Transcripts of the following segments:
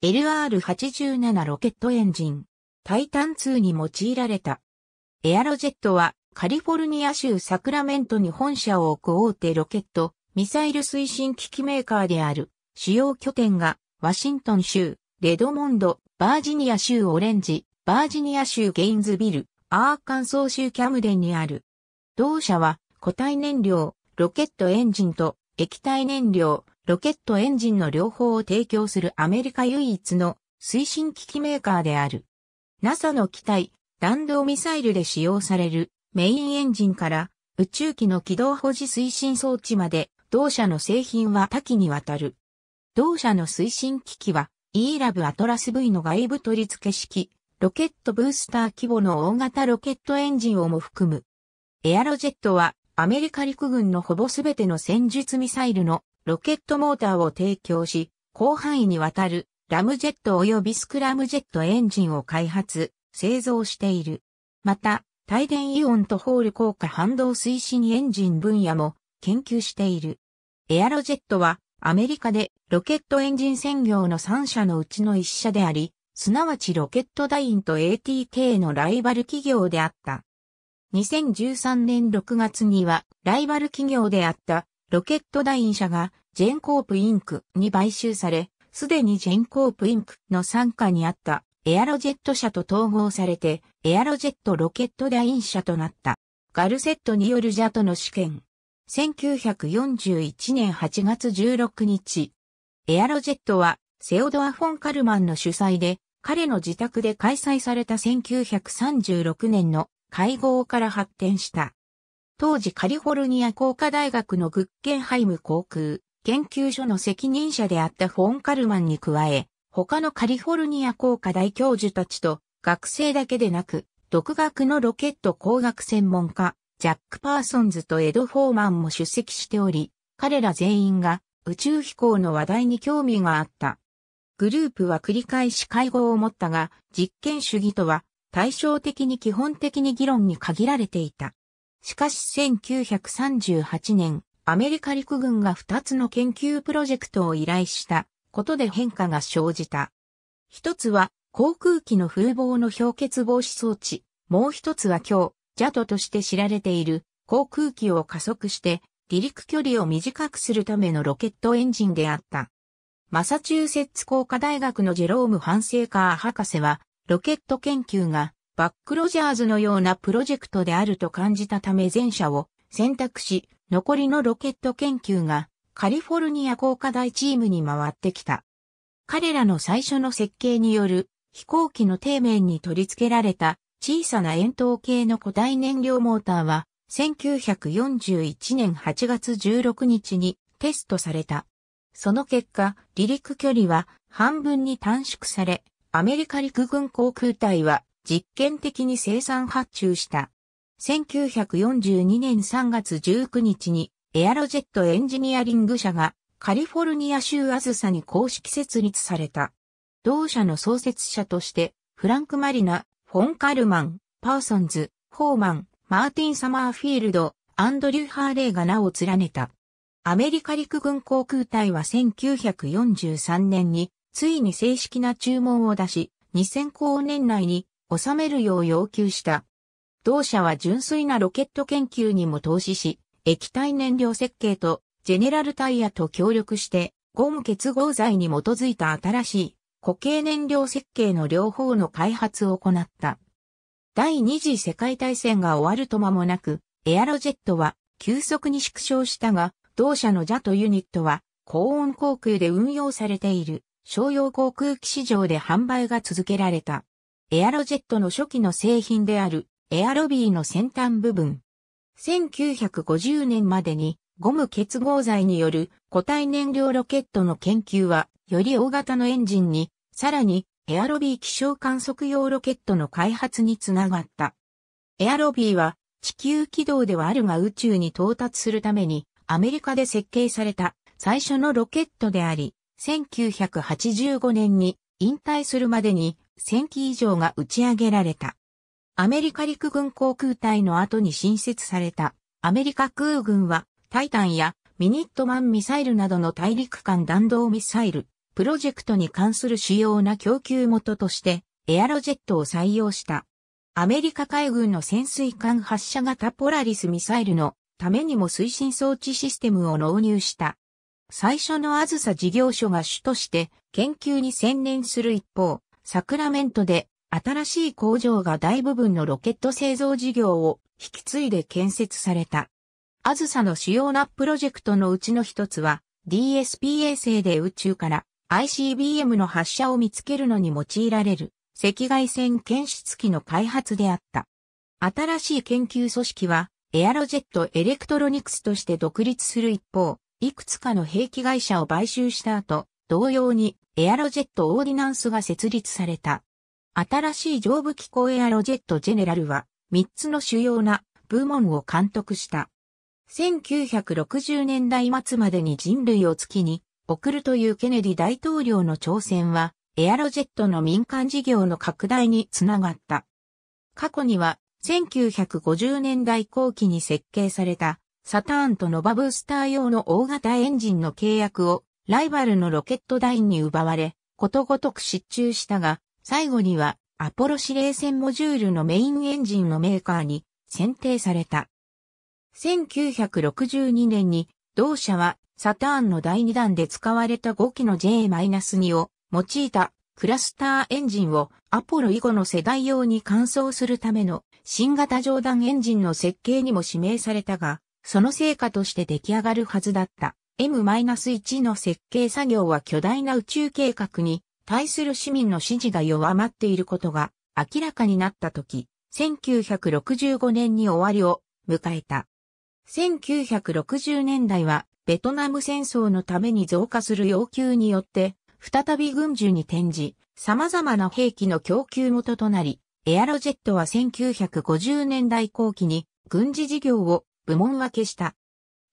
LR87 ロケットエンジン、タイタン2に用いられた。エアロジェットはカリフォルニア州サクラメントに本社を置く大手ロケット、ミサイル推進機器メーカーである、主要拠点がワシントン州、レドモンド、バージニア州オレンジ、バージニア州ゲインズビル、アーカンソー州キャムデンにある。同社は固体燃料、ロケットエンジンと液体燃料、ロケットエンジンの両方を提供するアメリカ唯一の推進機器メーカーである。NASA の機体、弾道ミサイルで使用されるメインエンジンから宇宙機の軌道保持推進装置まで同社の製品は多岐にわたる。同社の推進機器は E-Lab アトラス V の外部取り付け式、ロケットブースター規模の大型ロケットエンジンをも含む。エアロジェットはアメリカ陸軍のほぼすべての戦術ミサイルのロケットモーターを提供し、広範囲にわたるラムジェット及びスクラムジェットエンジンを開発、製造している。また、帯電イオンとホール効果反動推進エンジン分野も研究している。エアロジェットはアメリカでロケットエンジン専業の3社のうちの1社であり、すなわちロケットダインと ATK のライバル企業であった。2013年6月にはライバル企業であったロケットダイン社がジェンコープインクに買収され、すでにジェンコープインクの参加にあったエアロジェット社と統合されてエアロジェットロケットダイン社となった。ガルセットによるジャトの試験。1941年8月16日、エアロジェットはセオドア・フォン・カルマンの主催で、彼の自宅で開催された1936年の会合から発展した。当時カリフォルニア工科大学のグッケンハイム航空研究所の責任者であったフォン・カルマンに加え、他のカリフォルニア工科大教授たちと学生だけでなく、独学のロケット工学専門家、ジャック・パーソンズとエド・フォーマンも出席しており、彼ら全員が宇宙飛行の話題に興味があった。グループは繰り返し会合を持ったが、実験主義とは対照的に基本的に議論に限られていた。しかし1938年、アメリカ陸軍が2つの研究プロジェクトを依頼したことで変化が生じた。一つは航空機の風防の氷結防止装置、もう一つは今日、ジャトとして知られている航空機を加速して離陸距離を短くするためのロケットエンジンであった。マサチューセッツ工科大学のジェローム・ハンセーカー博士は、ロケット研究がバックロジャーズのようなプロジェクトであると感じたため前者を選択し、残りのロケット研究がカリフォルニア工科大チームに回ってきた。彼らの最初の設計による飛行機の底面に取り付けられた小さな円筒形の固体燃料モーターは、1941年8月16日にテストされた。その結果、離陸距離は半分に短縮され、アメリカ陸軍航空隊は実験的に生産発注した。1942年3月19日にエアロジェットエンジニアリング社がカリフォルニア州アズサに公式設立された。同社の創設者としてフランク・マリナ、フォン・カルマン、パーソンズ、ホーマン、マーティン・サマーフィールド、アンドリュー・ハーレーが名を連ねた。アメリカ陸軍航空隊は1943年についに正式な注文を出し、2000光年内に収めるよう要求した。同社は純粋なロケット研究にも投資し、液体燃料設計とジェネラルタイヤと協力してゴム結合剤に基づいた新しい固形燃料設計の両方の開発を行った。第二次世界大戦が終わると間もなく、エアロジェットは急速に縮小したが、同社のジャトユニットは高温航空で運用されている商用航空機市場で販売が続けられた。エアロジェットの初期の製品であるエアロビーの先端部分。1950年までにゴム結合剤による固体燃料ロケットの研究はより大型のエンジンに、さらにエアロビー気象観測用ロケットの開発につながった。エアロビーは地球軌道ではあるが宇宙に到達するためにアメリカで設計された最初のロケットであり、1985年に引退するまでに1000機以上が打ち上げられた。アメリカ陸軍航空隊の後に新設されたアメリカ空軍はタイタンやミニットマンミサイルなどの大陸間弾道ミサイル、プロジェクトに関する主要な供給元として、エアロジェットを採用した。アメリカ海軍の潜水艦発射型ポラリスミサイルのためにも推進装置システムを納入した。最初のあずさ事業所が主として研究に専念する一方、サクラメントで新しい工場が大部分のロケット製造事業を引き継いで建設された。あずさの主要なプロジェクトのうちの一つは DSP 衛星で宇宙から ICBM の発射を見つけるのに用いられる赤外線検出機の開発であった。新しい研究組織はエアロジェットエレクトロニクスとして独立する一方、いくつかの兵器会社を買収した後、同様にエアロジェットオーディナンスが設立された。新しい上部機構エアロジェットジェネラルは3つの主要な部門を監督した。1960年代末までに人類を月に送るというケネディ大統領の挑戦はエアロジェットの民間事業の拡大につながった。過去には1950年代後期に設計されたサターンとノバブースター用の大型エンジンの契約をライバルのロケットダインに奪われ、ことごとく失注したが、最後にはアポロ指令線モジュールのメインエンジンのメーカーに選定された。1962年に同社はサターンの第2弾で使われた5機の J-2 を用いたクラスターエンジンをアポロ以後の世代用に換装するための新型上段エンジンの設計にも指名されたが、その成果として出来上がるはずだった M-1 の設計作業は巨大な宇宙計画に対する市民の支持が弱まっていることが明らかになった時、1965年に終わりを迎えた。1960年代はベトナム戦争のために増加する要求によって再び軍需に転じ、様々な兵器の供給元となり、エアロジェットは1950年代後期に軍事事業を部門分けした。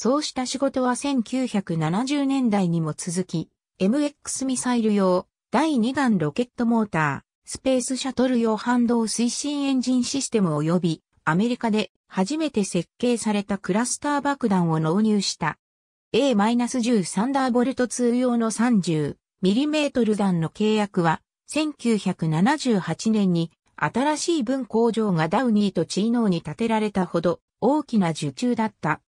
そうした仕事は1970年代にも続き、MX ミサイル用第2弾ロケットモーター、スペースシャトル用反動推進エンジンシステム及び、アメリカで初めて設計されたクラスター爆弾を納入した。A-10 サンダーボルト2用の 30mm 弾の契約は、1978年に新しい分工場がダウニーとチーノーに建てられたほど大きな受注だった。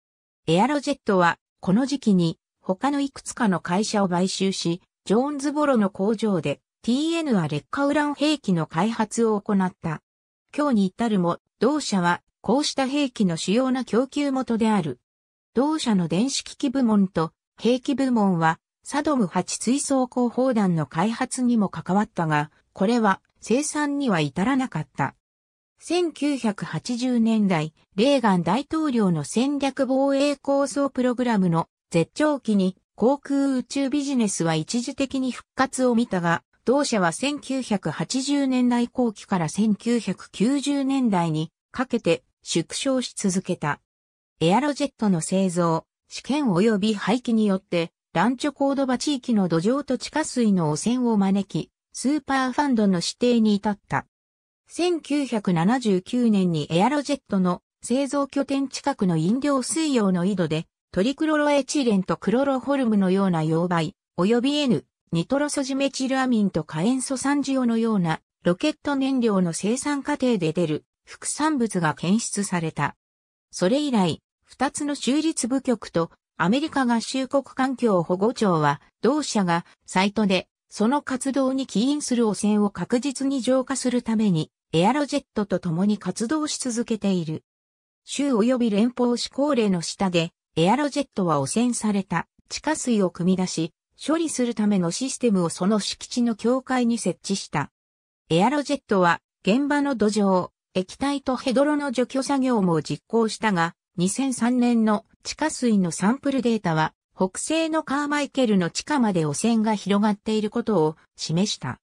エアロジェットはこの時期に他のいくつかの会社を買収し、ジョーンズボロの工場で TN は劣化ウラン兵器の開発を行った。今日に至るも、同社はこうした兵器の主要な供給元である。同社の電子機器部門と兵器部門はサドム8追走行砲弾の開発にも関わったが、これは生産には至らなかった。1980年代、レーガン大統領の戦略防衛構想プログラムの絶頂期に航空宇宙ビジネスは一時的に復活を見たが、同社は1980年代後期から1990年代にかけて縮小し続けた。エアロジェットの製造、試験及び廃棄によってランチョコードバ地域の土壌と地下水の汚染を招き、スーパーファンドの指定に至った。1979年にエアロジェットの製造拠点近くの飲料水溶の井戸でトリクロロエチレンとクロロホルムのような溶媒、及び N、ニトロソジメチルアミンと火塩素酸ジオのようなロケット燃料の生産過程で出る副産物が検出された。それ以来、二つの州立部局とアメリカ合衆国環境保護庁は同社がサイトでその活動に起因する汚染を確実に浄化するた。めにエアロジェットと共に活動し続けている。州及び連邦施行令の下で、エアロジェットは汚染された地下水を汲み出し、処理するためのシステムをその敷地の境界に設置した。エアロジェットは現場の土壌、液体とヘドロの除去作業も実行したが、2003年の地下水のサンプルデータは、北西のカーマイケルの地下まで汚染が広がっていることを示した。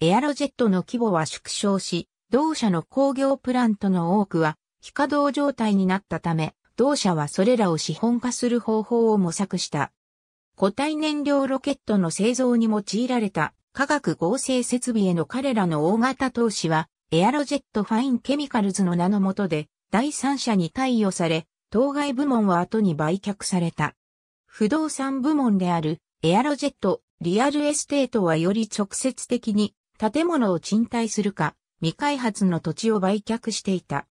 エアロジェットの規模は縮小し、同社の工業プラントの多くは非稼働状態になったため、同社はそれらを資本化する方法を模索した。固体燃料ロケットの製造に用いられた化学合成設備への彼らの大型投資は、エアロジェットファインケミカルズの名の下で第三者に貸与され、当該部門は後に売却された。不動産部門であるエアロジェットリアルエステートはより直接的に建物を賃貸するか未開発の土地を売却していた。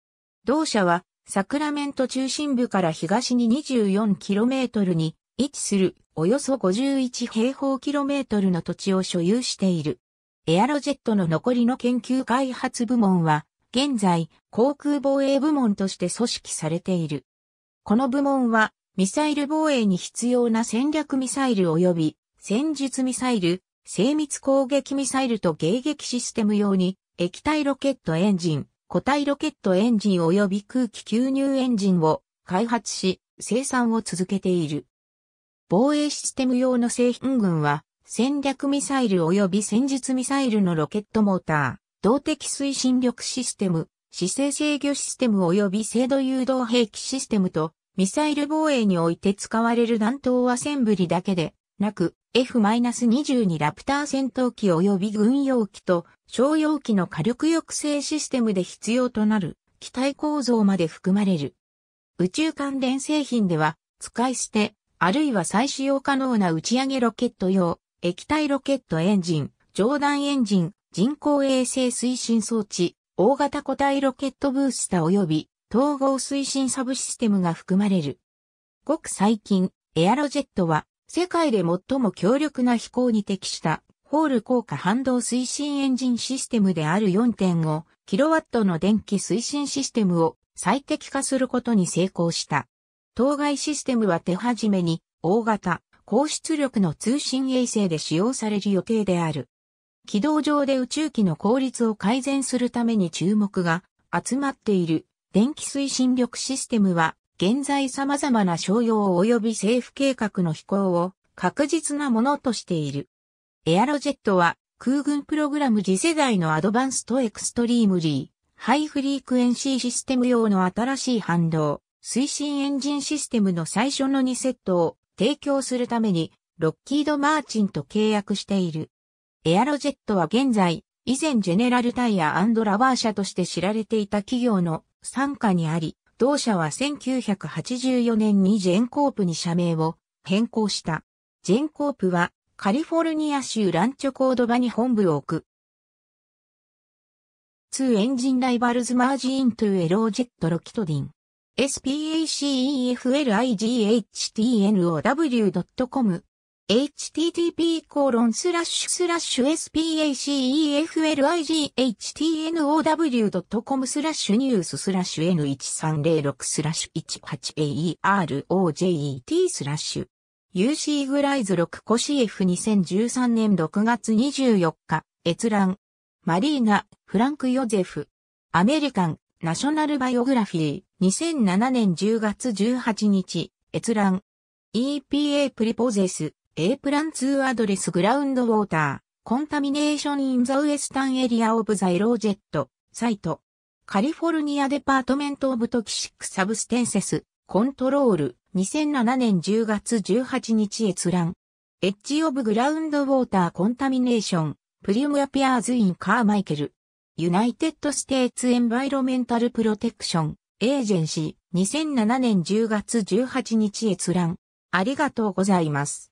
同社はサクラメント中心部から東に 24km に位置するおよそ51平方キロメートルの土地を所有している。エアロジェットの残りの研究開発部門は現在航空防衛部門として組織されている。この部門はミサイル防衛に必要な戦略ミサイル及び戦術ミサイル、精密攻撃ミサイルと迎撃システム用に液体ロケットエンジン、固体ロケットエンジン及び空気吸入エンジンを開発し、生産を続けている。防衛システム用の製品群は、戦略ミサイル及び戦術ミサイルのロケットモーター、動的推進力システム、姿勢制御システム及び精度誘導兵器システムと、ミサイル防衛において使われる弾頭アセンブリだけでなく、F-22 ラプター戦闘機及び軍用機と商用機の火力抑制システムで必要となる機体構造まで含まれる。宇宙関連製品では使い捨て、あるいは再使用可能な打ち上げロケット用、液体ロケットエンジン、上段エンジン、人工衛星推進装置、大型固体ロケットブースター及び統合推進サブシステムが含まれる。ごく最近、エアロジェットは世界で最も強力な飛行に適したホール効果反動推進エンジンシステムである 4.5kW の電気推進システムを最適化することに成功した。当該システムは手始めに大型、高出力の通信衛星で使用される予定である。軌道上で宇宙機の効率を改善するために注目が集まっている電気推進力システムは現在様々な商用及び政府計画の飛行を確実なものとしている。エアロジェットは空軍プログラム次世代の Advanced Extremely、High Frequency システム用の新しい反動、推進エンジンシステムの最初の2セットを提供するためにロッキード・マーチンと契約している。エアロジェットは現在、以前ジェネラルタイヤラバー社として知られていた企業の参加にあり、同社は1984年にジェンコープに社名を変更した。ジェンコープはカリフォルニア州ランチョコードバに本部を置く。2エンジンライバルズマージイントゥエロージェットロキトディン。spaceflighttnow.com http://spaceflighthnow.com スラッシュニューススラッシュ n1306 スラッシュ 18aerojet スラッシュ UC グライズ6コシエフ2013年6月24日閲覧。マリーナ・フランク・ヨゼフアメリカン・ナショナルバイオグラフィー2007年10月18日閲覧。EPA プリポゼス。A プラン2アドレスグラウンドウォーター、コンタミネーションインザウエスタンエリアオブザエロージェット、サイト。カリフォルニアデパートメントオブトキシックサブステンセス、コントロール、2007年10月18日閲覧。 Edge of Groundwater Contamination、Plume Appears in Carmichael。United States Environmental Protection、Agency、2007年10月18日閲覧。ありがとうございます。